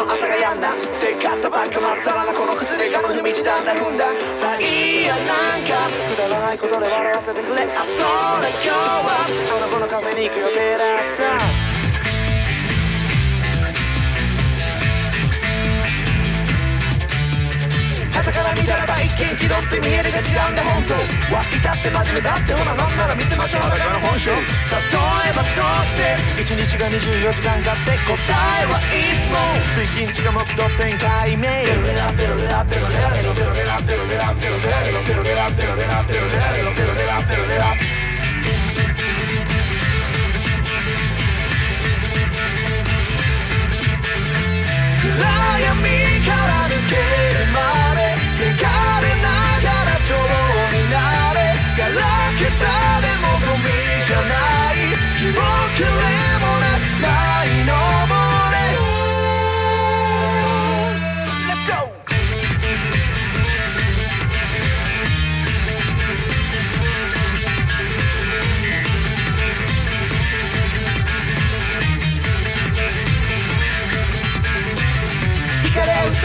って肩ばっかまさらなこの崩れがの踏み地だんだ踏んだ。まあいいやなんか。くだらないことで笑わせてくれ。あそうだ今日は。あの子のカフェに行く予定だった。旗から見たらば一見気取って見えるが違うんだ本当。は至って真面目だってほらなんなら見せましょう。裸の本性。例えばどうして？一日が24時間かって答え水金地下木土天解明ベロベラベロベラベロベラベロベロベラベロベラベロベラベロベロレラベロベラベロベラベロベロレラベロレ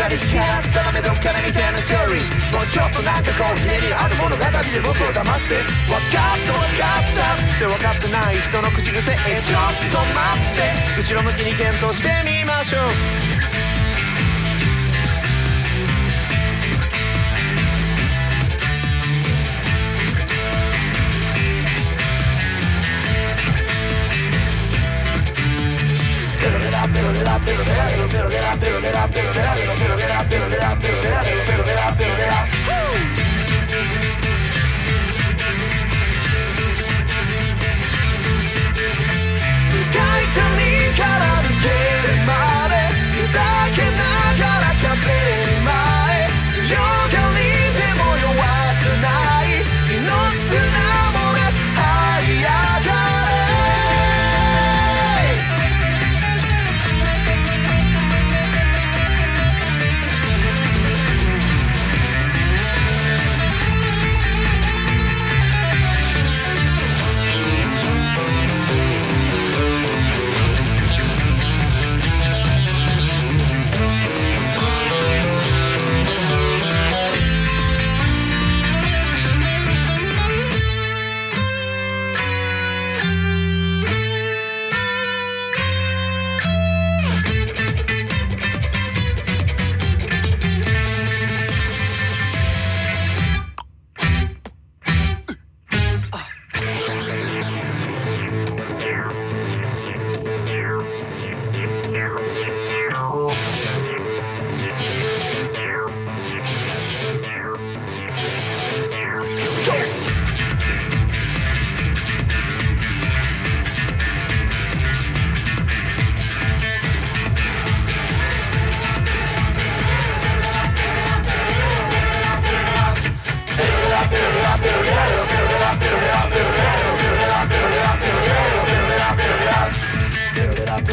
かれ合う二人引き離すためどっかで見てのストーリーもうちょっとなんかこうひねりある物語で僕を騙して。分かった分かった。って分かってない人の口癖。えちょっと待って。後ろ向きに検討してみましょう。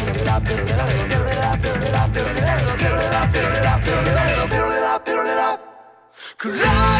build it up, build it up, build it up, build it up, build it up, build it up, build it up, build it up, build it up, build it up, build it up.